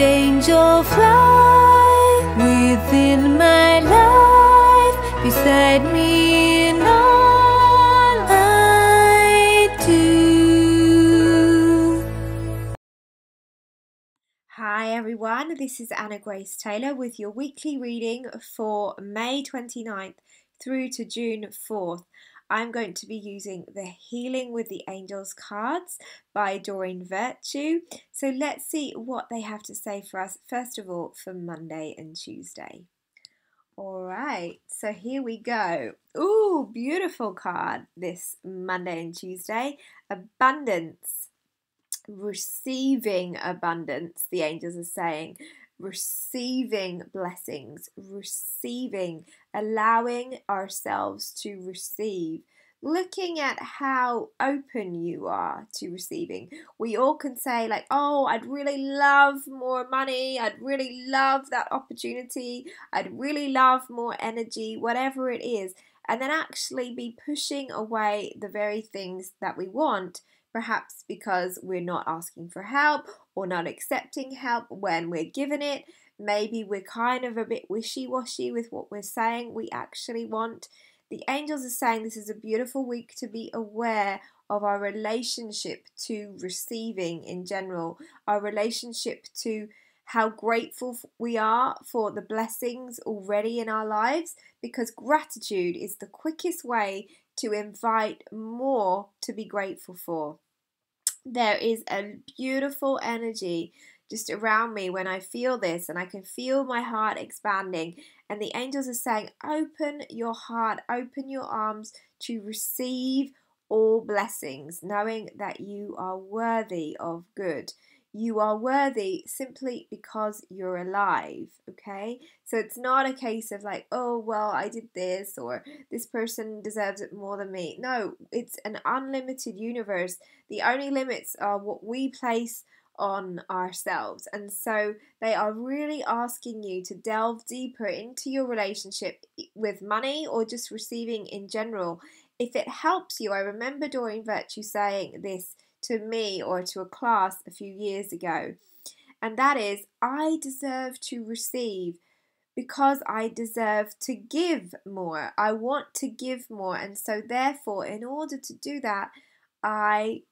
Angel fly within my life, beside me in all I do. Hi everyone, this is Anna Grace Taylor with your weekly reading for May 29th through to June 4th. I'm going to be using the Healing with the Angels cards by Doreen Virtue. So let's see what they have to say for us, first of all, for Monday and Tuesday. All right, so here we go. Ooh, beautiful card this Monday and Tuesday. Abundance. Receiving abundance, the angels are saying receiving blessings, receiving, allowing ourselves to receive, looking at how open you are to receiving. We all can say, like, oh, I'd really love more money, I'd really love that opportunity, I'd really love more energy, whatever it is, and then actually be pushing away the very things that we want perhaps because we're not asking for help or not accepting help when we're given it. Maybe we're kind of a bit wishy washy with what we're saying we actually want. The angels are saying this is a beautiful week to be aware of our relationship to receiving in general, our relationship to how grateful we are for the blessings already in our lives because gratitude is the quickest way to invite more to be grateful for. There is a beautiful energy just around me when I feel this, and I can feel my heart expanding. And the angels are saying, Open your heart, open your arms to receive all blessings, knowing that you are worthy of good you are worthy simply because you're alive, okay? So it's not a case of like, oh, well, I did this or this person deserves it more than me. No, it's an unlimited universe. The only limits are what we place on ourselves. And so they are really asking you to delve deeper into your relationship with money or just receiving in general. If it helps you, I remember Doreen Virtue saying this to me or to a class a few years ago. And that is, I deserve to receive because I deserve to give more. I want to give more. And so, therefore, in order to do that, I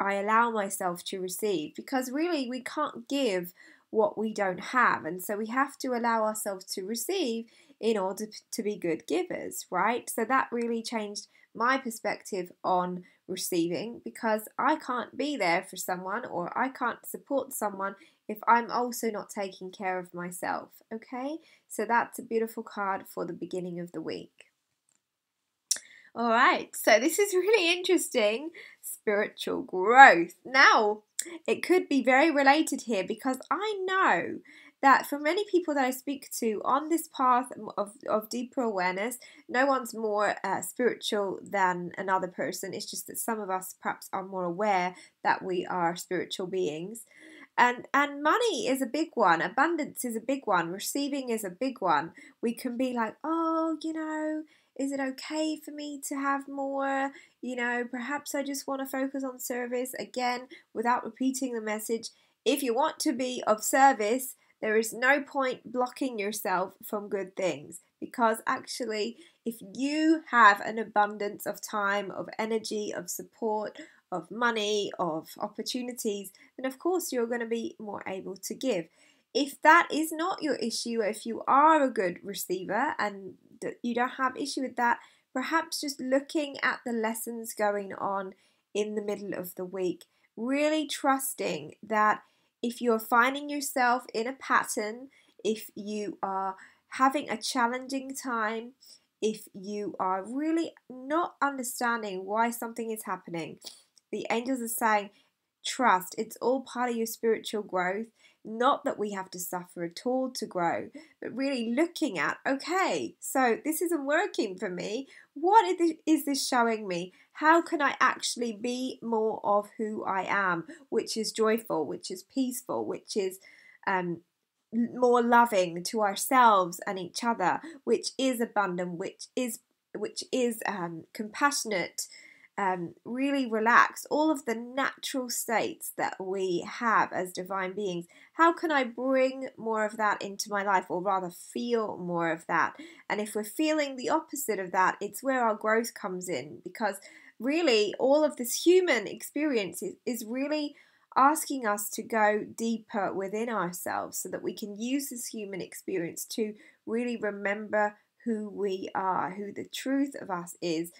I allow myself to receive because really we can't give what we don't have. And so we have to allow ourselves to receive in order to be good givers, right? So that really changed my perspective on receiving because I can't be there for someone or I can't support someone if I'm also not taking care of myself. Okay, so that's a beautiful card for the beginning of the week. All right, so this is really interesting spiritual growth. Now, it could be very related here because I know that for many people that I speak to on this path of, of deeper awareness, no one's more uh, spiritual than another person. It's just that some of us perhaps are more aware that we are spiritual beings. And, and money is a big one, abundance is a big one, receiving is a big one. We can be like, oh, you know, is it okay for me to have more? You know, perhaps I just want to focus on service again without repeating the message. If you want to be of service, there is no point blocking yourself from good things because actually, if you have an abundance of time, of energy, of support, of money, of opportunities, then of course you're going to be more able to give. If that is not your issue, if you are a good receiver and you don't have issue with that, perhaps just looking at the lessons going on in the middle of the week, really trusting that if you're finding yourself in a pattern, if you are having a challenging time, if you are really not understanding why something is happening, the angels are saying, trust, it's all part of your spiritual growth. Not that we have to suffer at all to grow, but really looking at, okay, so this isn't working for me. What is this showing me? How can I actually be more of who I am, which is joyful, which is peaceful, which is um, more loving to ourselves and each other, which is abundant, which is which is um, compassionate, um, really relaxed, all of the natural states that we have as divine beings. How can I bring more of that into my life, or rather, feel more of that? And if we're feeling the opposite of that, it's where our growth comes in because really all of this human experience is, is really asking us to go deeper within ourselves so that we can use this human experience to really remember who we are, who the truth of us is,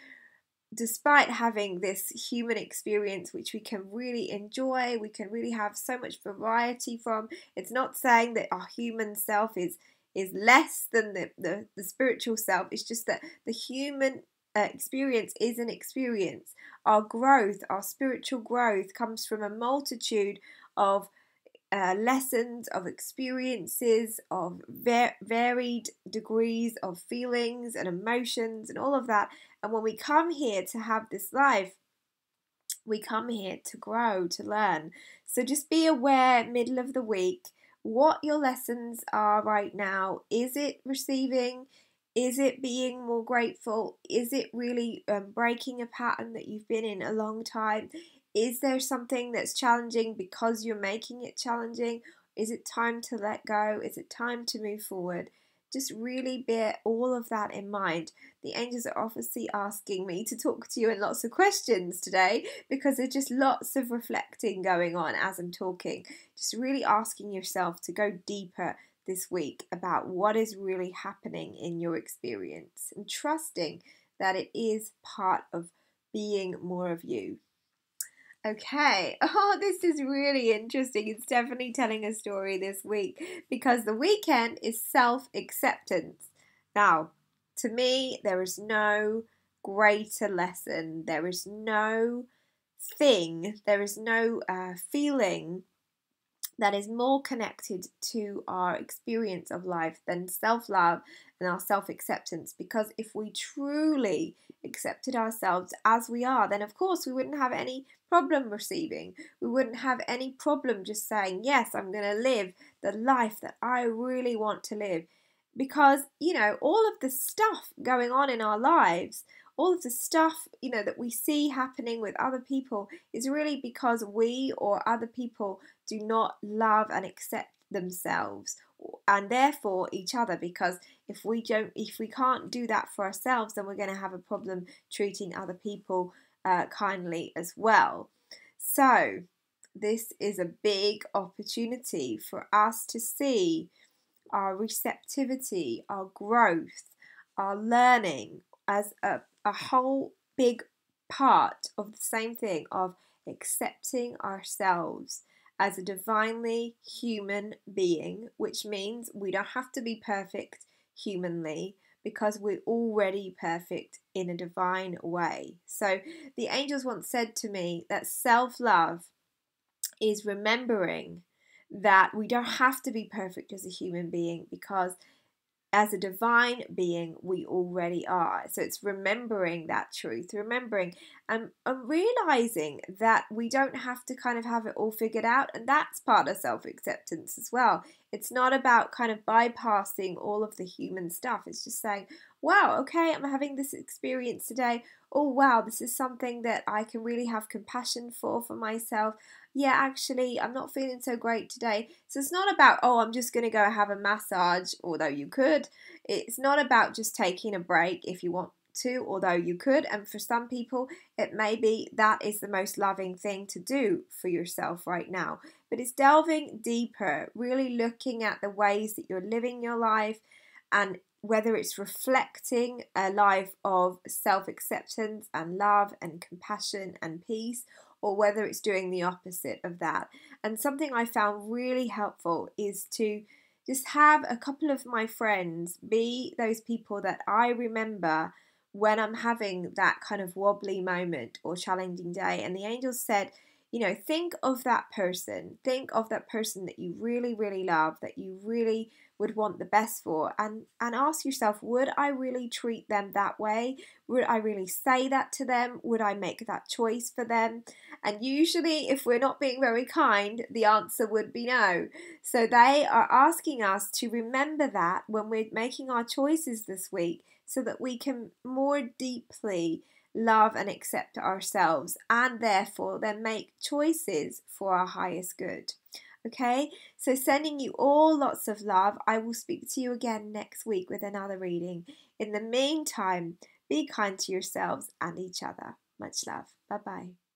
despite having this human experience which we can really enjoy, we can really have so much variety from. It's not saying that our human self is is less than the, the, the spiritual self, it's just that the human experience is an experience. Our growth, our spiritual growth, comes from a multitude of uh, lessons, of experiences, of va- varied degrees of feelings and emotions, and all of that. And when we come here to have this life, we come here to grow, to learn. So just be aware, middle of the week, what your lessons are right now. Is it receiving? Is it being more grateful? Is it really um, breaking a pattern that you've been in a long time? Is there something that's challenging because you're making it challenging? Is it time to let go? Is it time to move forward? Just really bear all of that in mind. The angels are obviously asking me to talk to you in lots of questions today because there's just lots of reflecting going on as I'm talking. Just really asking yourself to go deeper this week about what is really happening in your experience and trusting that it is part of being more of you. Okay, oh, this is really interesting. It's definitely telling a story this week because the weekend is self acceptance. Now, to me, there is no greater lesson, there is no thing, there is no uh, feeling that is more connected to our experience of life than self love and our self acceptance. Because if we truly accepted ourselves as we are, then of course we wouldn't have any problem receiving. We wouldn't have any problem just saying, Yes, I'm going to live the life that I really want to live. Because, you know, all of the stuff going on in our lives all of the stuff you know that we see happening with other people is really because we or other people do not love and accept themselves and therefore each other because if we don't if we can't do that for ourselves then we're going to have a problem treating other people uh, kindly as well. So this is a big opportunity for us to see our receptivity our growth our learning as a a whole big part of the same thing of accepting ourselves as a divinely human being, which means we don't have to be perfect humanly because we're already perfect in a divine way. So the angels once said to me that self love is remembering that we don't have to be perfect as a human being because as a divine being we already are. So it's remembering that truth, remembering and, and realizing that we don't have to kind of have it all figured out. And that's part of self acceptance as well. It's not about kind of bypassing all of the human stuff. It's just saying, wow, okay, I'm having this experience today. Oh, wow, this is something that I can really have compassion for for myself yeah, actually, I'm not feeling so great today. So it's not about, oh, I'm just going to go have a massage, although you could. It's not about just taking a break if you want to, although you could. And for some people, it may be that is the most loving thing to do for yourself right now. But it's delving deeper, really looking at the ways that you're living your life and whether it's reflecting a life of self acceptance and love and compassion and peace, or whether it's doing the opposite of that. And something I found really helpful is to just have a couple of my friends be those people that I remember when I'm having that kind of wobbly moment or challenging day. And the angels said, you know, think of that person. Think of that person that you really, really love, that you really would want the best for and and ask yourself would I really treat them that way? Would I really say that to them? Would I make that choice for them? And usually if we're not being very kind the answer would be no. So they are asking us to remember that when we're making our choices this week so that we can more deeply love and accept ourselves and therefore then make choices for our highest good. Okay, so sending you all lots of love. I will speak to you again next week with another reading. In the meantime, be kind to yourselves and each other. Much love. Bye bye.